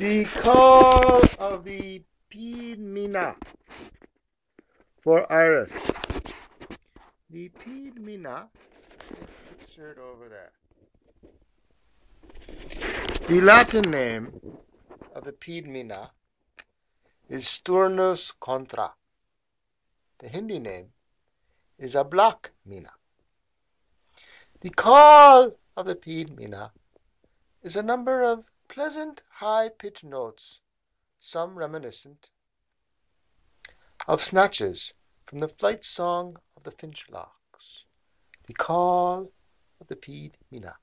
The call of the Pied Myna for Iris. The Pied Myna is pictured over there. The Latin name of the Pied Myna is Sturnus contra. The Hindi name is a black mina. The call of the Pied Myna is a number of pleasant high-pitched notes, some reminiscent of snatches from the flight song of the finch larks, the call of the Pied Myna.